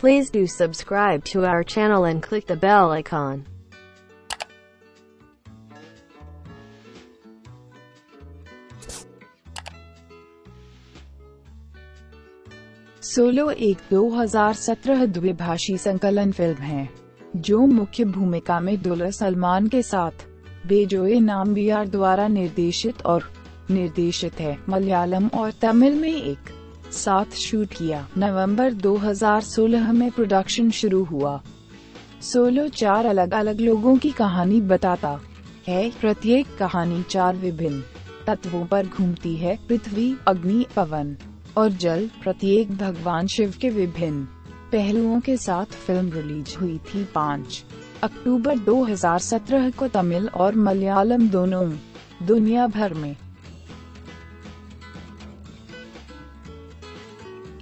Please do subscribe to our channel and click the bell icon. Solo एक 2017 द्विभाषी संकलन film है, जो मुख्य भूमिका में दुल्हन सलमान के साथ, बेजोए नाम बिहार द्वारा निर्देशित और निर्देशित है, मलयालम और तमिल में एक साथ शूट किया। नवंबर 2016 में प्रोडक्शन शुरू हुआ। सोलो चार अलग अलग लोगों की कहानी बताता है। प्रत्येक कहानी चार विभिन्न तत्वों पर घूमती है। पृथ्वी, अग्नि, पवन और जल। प्रत्येक भगवान शिव के विभिन्न पहलुओं के साथ फ़िल्म रिलीज़ हुई थी पाँच। अक्टूबर 2017 को तमिल और मलयालम दोनों दुनिया भर में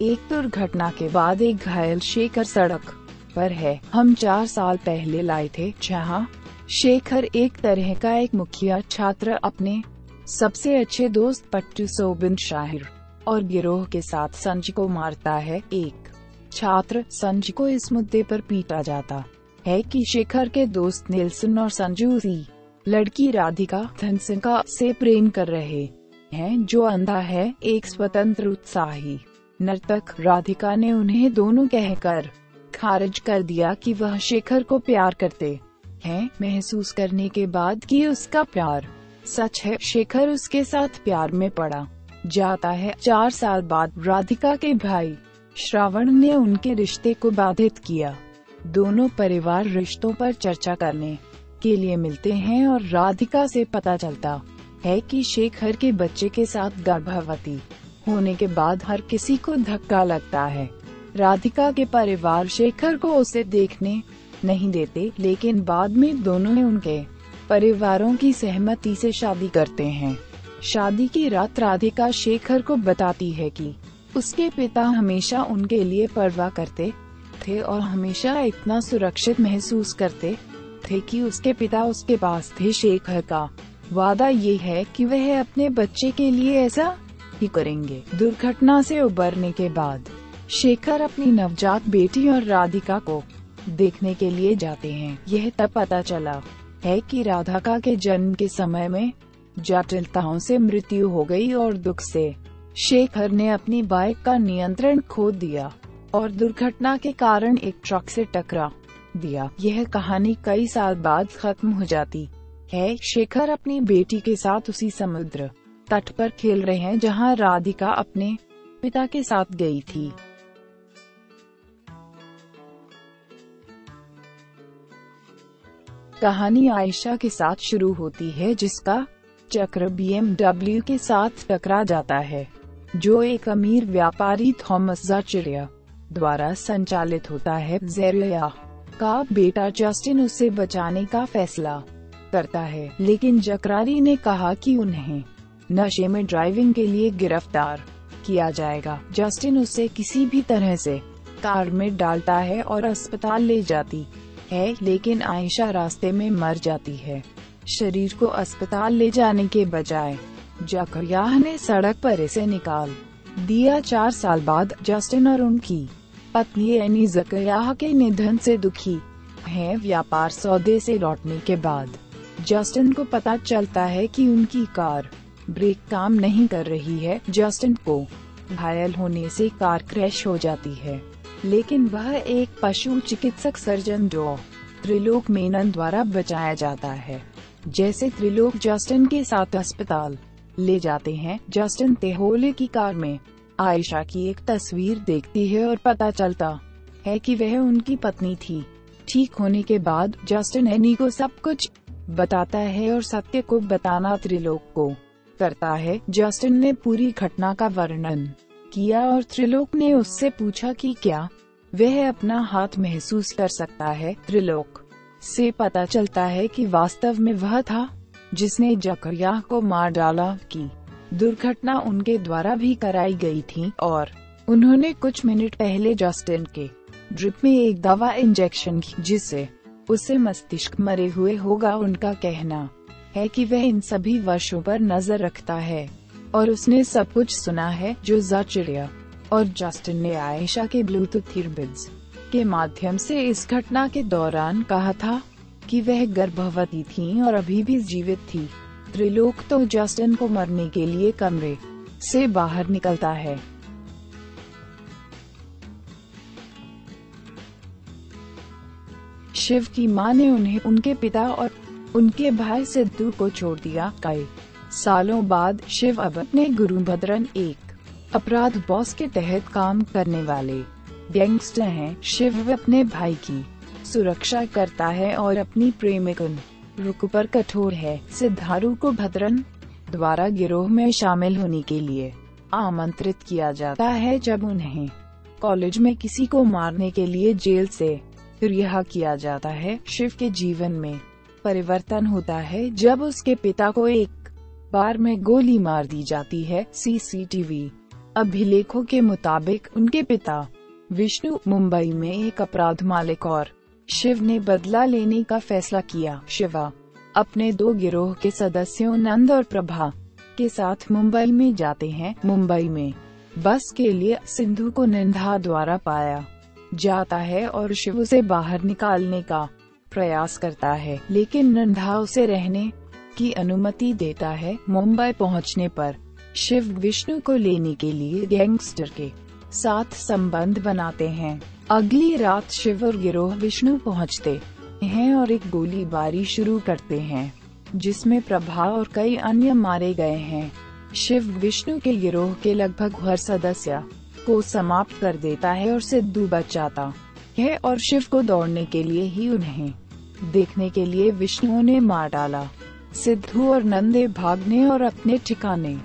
एक दुर्घटना के बाद एक घायल शेखर सड़क पर है। हम चार साल पहले लाए थे, जहाँ शेखर एक तरह का एक मुखिया छात्र अपने सबसे अच्छे दोस्त पट्टू सोबिन शाहिर और गिरोह के साथ संज को मारता है। एक छात्र संज को इस मुद्दे पर पीटा जाता है कि शेखर के दोस्त नेल्सन और संजू उसी लड़की राधिका धनसिंका से प्रेम कर रहे हैं, जो अंधा है, एक स्वतंत्र उत्साही नर्तक राधिका ने उन्हें दोनों कहकर खारिज कर दिया कि वह शेखर को प्यार करते हैं, महसूस करने के बाद कि उसका प्यार सच है। शेखर उसके साथ प्यार में पड़ा। जाता है, चार साल बाद राधिका के भाई श्रावण ने उनके रिश्ते को बाधित किया। दोनों परिवार रिश्तों पर चर्चा करने के लिए मिलते हैं और राधिका से पता चलता है कि शेखर के बच्चे के साथ गर्भवती होने के बाद हर किसी को धक्का लगता है। राधिका के परिवार शेखर को उसे देखने नहीं देते, लेकिन बाद में दोनों उनके परिवारों की सहमति से शादी करते हैं। शादी की रात राधिका शेखर को बताती है कि उसके पिता हमेशा उनके लिए परवाह करते थे और हमेशा इतना सुरक्षित महसूस करते थे कि उसके पिता उसके पास थे। शेखर का वादा ये है कि वह अपने बच्चे के लिए ऐसा ही करेंगे। दुर्घटना से उबरने के बाद, शेखर अपनी नवजात बेटी और राधिका को देखने के लिए जाते हैं। यह तब पता चला है कि राधिका के जन्म के समय में जटिलताओं से मृत्यु हो गई और दुख से शेखर ने अपनी बाइक का नियंत्रण खो दिया और दुर्घटना के कारण एक ट्रक से टकरा दिया। यह कहानी कई साल बाद खत्म हो जाती है। शेखर अपनी बेटी के साथ उसी समुद्र तट पर खेल रहे हैं जहाँ राधिका अपने पिता के साथ गई थी। कहानी आयशा के साथ शुरू होती है, जिसका चक्र बीएमडब्ल्यू के साथ टकरा जाता है, जो एक अमीर व्यापारी थॉमस जाचिरिया द्वारा संचालित होता है। जेरिया का बेटा जस्टिन उसे बचाने का फैसला करता है, लेकिन जकरारी ने कहा कि उन्हें नशे में ड्राइविंग के लिए गिरफ़्तार किया जाएगा। जस्टिन उसे किसी भी तरह से कार में डालता है और अस्पताल ले जाती है, लेकिन आयशा रास्ते में मर जाती है। शरीर को अस्पताल ले जाने के बजाय जकरियाह ने सड़क पर इसे निकाल दिया। चार साल बाद जस्टिन और उनकी पत्नी एनी जकरियाह के निधन से दुखी है। व्यापार सौदे से लौटने के बाद जस्टिन को पता चलता है कि उनकी कार ब्रेक काम नहीं कर रही है। जस्टिन को घायल होने से कार क्रैश हो जाती है। लेकिन वह एक पशु चिकित्सक सर्जन डॉ त्रिलोक मेनन द्वारा बचाया जाता है। जैसे त्रिलोक जस्टिन के साथ अस्पताल ले जाते हैं। जस्टिन तेहोले की कार में आयशा की एक तस्वीर देखती है और पता चलता है कि वह उनकी पत्नी थी। ठीक होने के बाद जस्टिन एनी को सब कुछ बताता है और सत्य को बताना त्रिलोक को करता है। जस्टिन ने पूरी घटना का वर्णन किया और त्रिलोक ने उससे पूछा कि क्या वह अपना हाथ महसूस कर सकता है। त्रिलोक से पता चलता है कि वास्तव में वह था जिसने जकरिया को मार डाला की दुर्घटना उनके द्वारा भी कराई गई थी और उन्होंने कुछ मिनट पहले जस्टिन के ड्रिप में एक दवा इंजेक्शन की जिससे उसे मस्तिष्क मरे हुए होगा, उनका कहना है कि वह इन सभी वर्षों पर नज़र रखता है। और उसने सब कुछ सुना है, जो जाचिरिया और जस्टिन ने आयशा के ब्लूटूथ ईयरबड्स के माध्यम से इस घटना के दौरान कहा था कि वह गर्भवती थी और अभी भी जीवित थी। त्रिलोक तो जस्टिन को मरने के लिए कमरे से बाहर निकलता है। शिव की माँ ने उन्हें उनके पिता और उनके भाई सिद्धू को छोड़ दिया कई सालों बाद शिव अब अपने गुरु भद्रन एक अपराध बॉस के तहत काम करने वाले गैंगस्टर हैं। शिव अपने भाई की सुरक्षा करता है और अपनी प्रेमिकन रुक पर कठोर है। सिद्धारू को भद्रन द्वारा गिरोह में शामिल होने के लिए आमंत्रित किया जाता है जब उन्हें कॉलेज में किसी को मारने के लिए जेल से रिहा किया जाता है। शिव के जीवन में परिवर्तन होता है जब उसके पिता को एक बार में गोली मार दी जाती है सीसीटीवी अभिलेखों के मुताबिक उनके पिता विष्णु मुंबई में एक अपराध मालिक और शिव ने बदला लेने का फैसला किया। शिवा अपने दो गिरोह के सदस्यों नंद और प्रभा के साथ मुंबई में जाते हैं। मुंबई में बस के लिए सिंधु को निंदा द्वारा पाया जाता है और शिव उसे बाहर निकालने का प्रयास करता है, लेकिन नंदा उसे रहने की अनुमति देता है मुंबई पहुँचने पर। शिव विष्णु को लेने के लिए गैंगस्टर के साथ संबंध बनाते हैं। अगली रात शिव और गिरोह विष्णु पहुँचते हैं और एक गोलीबारी शुरू करते हैं, जिसमें प्रभा और कई अन्य मारे गए हैं। शिव विष्णु के गिरोह के लगभग हर सदस्य को समाप्त कर देता है और सिद्धू बच जाता है और शिव को दौड़ने के लिए ही उन्हें देखने के लिए विष्णु ने मार डाला। सिद्धू और नंदे भागने और अपने ठिकाने,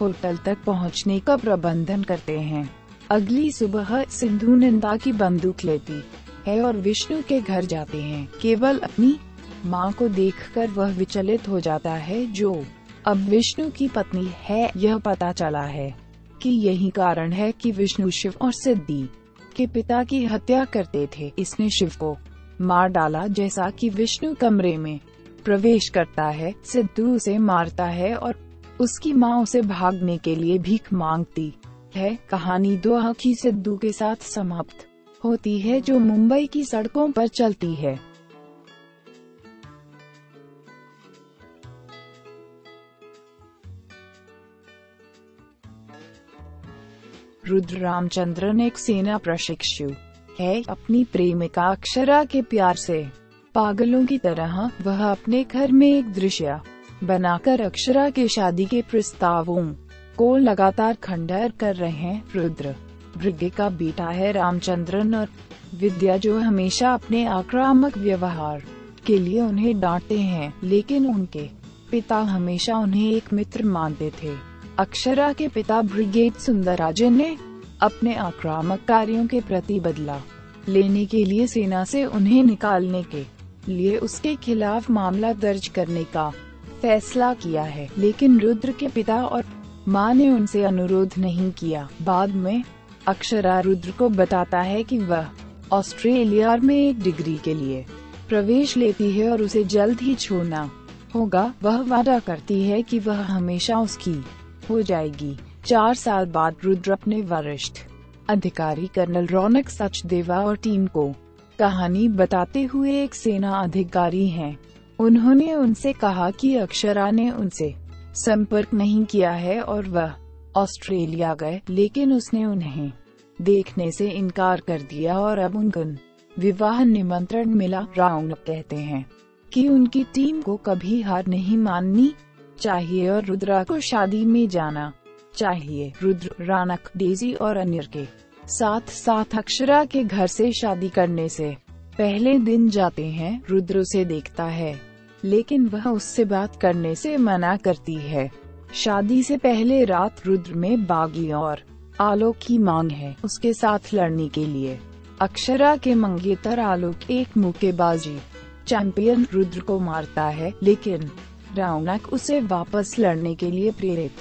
होटल तक पहुँचने का प्रबंधन करते हैं। अगली सुबह सिंधु नंदा की बंदूक लेती है और विष्णु के घर जाते हैं। केवल अपनी माँ को देखकर वह विचलित हो जाता है जो अब विष्णु की पत्नी है, यह पता चला है कि यही कारण है कि विष्णु शिव और सिद्धि के पिता की हत्या करते थे। इसने शिव को मार डाला जैसा कि विष्णु कमरे में प्रवेश करता है, सिद्धू उसे मारता है और उसकी माँ उसे भागने के लिए भीख मांगती है। कहानी दो आखी सिद्धू के साथ समाप्त होती है, जो मुंबई की सड़कों पर चलती है। रुद्र रामचंद्रन एक सेना प्रशिक्षु है अपनी प्रेमिका अक्षरा के प्यार से। पागलों की तरह वह अपने घर में एक दृश्य बनाकर अक्षरा के शादी के प्रस्तावों को लगातार खंडर कर रहे हैं। रुद्र भृग्य का बेटा है रामचंद्रन और विद्या जो हमेशा अपने आक्रामक व्यवहार के लिए उन्हें डांटते हैं, लेकिन उनके पिता हमेशा उन्हें एक मित्र मानते थे। अक्षरा के पिता ब्रिगेड सुंदरराजन ने अपने आक्रामक कार्यों के प्रति बदला, लेने के लिए सेना से उन्हें निकालने के लिए उसके खिलाफ मामला दर्ज करने का फैसला किया है। लेकिन रुद्र के पिता और माँ ने उनसे अनुरोध नहीं किया। बाद में अक्षरा रुद्र को बताता है कि वह ऑस्ट्रेलिया में एक डिग्री के लिए प्रवेश लेती है और उसे जल्द ही छोड़ना होगा। वह वादा करती है कि वह हमेशा उसकी हो जाएगी। चार साल बाद रुद्र अपने वरिष्ठ अधिकारी कर्नल रौनक सचदेवा और टीम को कहानी बताते हुए एक सेना अधिकारी हैं। उन्होंने उनसे कहा कि अक्षरा ने उनसे संपर्क नहीं किया है और वह ऑस्ट्रेलिया गए, लेकिन उसने उन्हें देखने से इनकार कर दिया और अब उनको विवाह निमंत्रण मिला राउंड कहते हैं कि उनकी टीम को कभी हार नहीं माननी चाहिए और रुद्रा को शादी में जाना चाहिए, रुद्र, रानक, डेजी और अनिर के साथ साथ अक्षरा के घर से शादी करने से पहले दिन जाते हैं, रुद्र उसे देखता है, लेकिन वह उससे बात करने से मना करती है। शादी से पहले रात रुद्र में बागी और आलोक की मांग है, उसके साथ लड़ने के लिए। अक्षरा के मंगेतर आलोक एक मुक्केबाजी चैंपियन रुद्र को मारता है, लेकिन रौनक उसे वापस लड़ने के लिए प्रेरित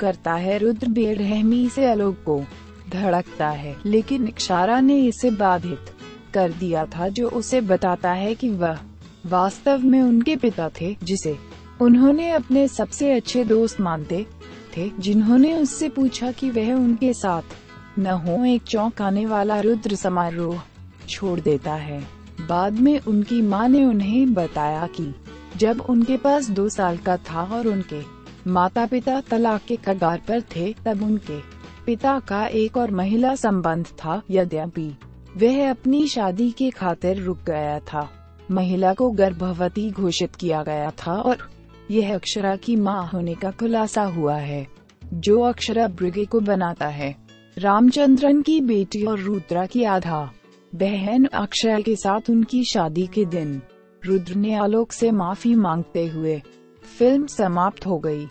करता है। रुद्र बेरहमी से आलोक को धड़कता है, लेकिन इक्षारा ने इसे बाधित कर दिया था, जो उसे बताता है कि वह वास्तव में उनके पिता थे, जिसे उन्होंने अपने सबसे अच्छे दोस्त मानते थे, जिन्होंने उससे पूछा कि वह उनके साथ न हो। एक चौंकाने वाला रुद्र समारोह छोड़ देता है। बाद में उनकी माँ ने उन्हें बताया कि जब उनके पास दो साल का था और उनके माता पिता तलाक के कगार पर थे, तब उनके पिता का एक और महिला संबंध था, यद्यपि वह अपनी शादी के खातिर रुक गया था। महिला को गर्भवती घोषित किया गया था और यह अक्षरा की माँ होने का खुलासा हुआ है, जो अक्षरा ब्रिगे को बनाता है। रामचंद्रन की बेटी और रुद्रा की आधा बहन अक्षय के साथ उनकी शादी के दिन रुद्र ने आलोक से माफ़ी मांगते हुए फ़िल्म समाप्त हो गई।